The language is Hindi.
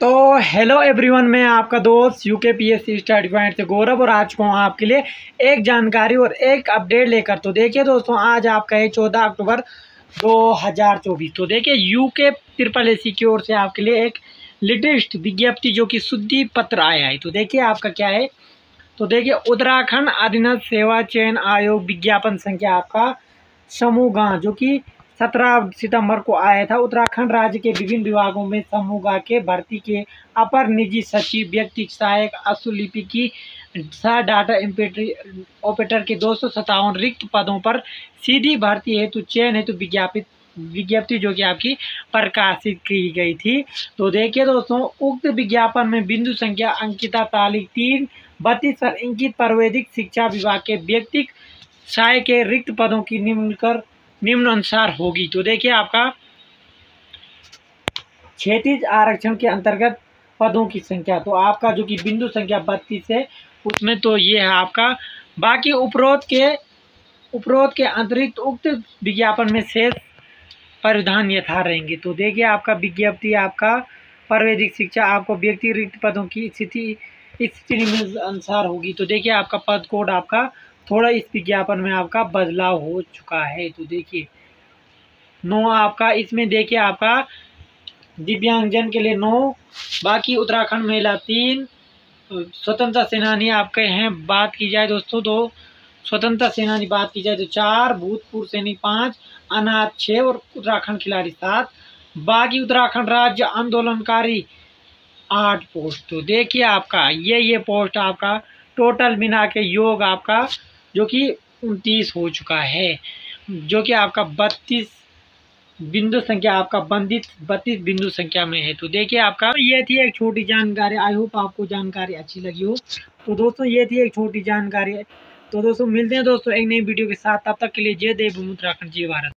तो हेलो एवरीवन मैं आपका दोस्त U K P S C study point से गौरव और आज को आपके लिए एक जानकारी और एक अपडेट लेकर। तो देखिए दोस्तों, आज आपका है चौदह अक्टूबर 2024 तो देखिए यू के ट्रिपल एस की ओर से आपके लिए एक लेटेस्ट विज्ञप्ति जो कि शुद्धि पत्र आया है। तो देखिए आपका क्या है? तो देखिए, उत्तराखंड अधीनस्थ सेवा चयन आयोग विज्ञापन संख्या आपका समूह गाँव जो कि सत्रह सितंबर को आया था। उत्तराखंड राज्य के विभिन्न विभागों में समूह के भर्ती के अपर निजी सचिव व्यक्ति सहायक अशुलिपि की सह डाटा ऑपरेटर के दो सौ सत्तावन रिक्त पदों पर सीधी भर्ती हेतु चयन हेतु विज्ञापित विज्ञप्ति जो कि आपकी प्रकाशित की गई थी। तो देखिए दोस्तों, उक्त विज्ञापन में बिंदु संख्या अंकिता तालिक तीन, बत्तीस पर इंकित परवेदिक शिक्षा विभाग के व्यक्ति सहाय के रिक्त पदों की निम्न निम्न अनुसार होगी। तो देखिए आपका क्षेत्रीय आरक्षण के अंतर्गत पदों की संख्या तो आपका जो कि बिंदु संख्या बत्तीस है, उसमें तो ये है आपका। बाकी उपरोक्त के उपरोक्त के अतिरिक्त उक्त विज्ञापन में शेष परिधान यथा रहेंगे तो देखिए आपका विज्ञप्ति, आपका परवेदिक शिक्षा, आपको व्यक्तिरिक्त पदों की स्थिति स्थिति अनुसार होगी। तो देखिए आपका पद कोड आपका थोड़ा इस विज्ञापन में आपका बदलाव हो चुका है। तो देखिए, नो आपका, इसमें देखिए आपका दिव्यांगजन के लिए नो, बाकी उत्तराखंड महिला तीन, स्वतंत्रता सेनानी आपके हैं, बात की जाए दोस्तों तो स्वतंत्रता सेनानी बात की जाए तो चार, भूतपूर्व सैनिक पाँच, अनाथ छः और उत्तराखंड खिलाड़ी सात, बाकी उत्तराखंड राज्य आंदोलनकारी आठ पोस्ट। तो देखिए आपका, ये ये पोस्ट आपका, टोटल मिला के योग आपका जो कि उनतीस हो चुका है, जो कि आपका बत्तीस बिंदु संख्या, आपका बंधित बत्तीस बिंदु संख्या में है। तो देखिए आपका, ये थी एक छोटी जानकारी। आई होप आपको जानकारी अच्छी लगी हो। तो दोस्तों, ये थी एक छोटी जानकारी। तो दोस्तों, मिलते हैं दोस्तों एक नई वीडियो के साथ। तब तक के लिए जय देव उत्तराखंड जय भारत।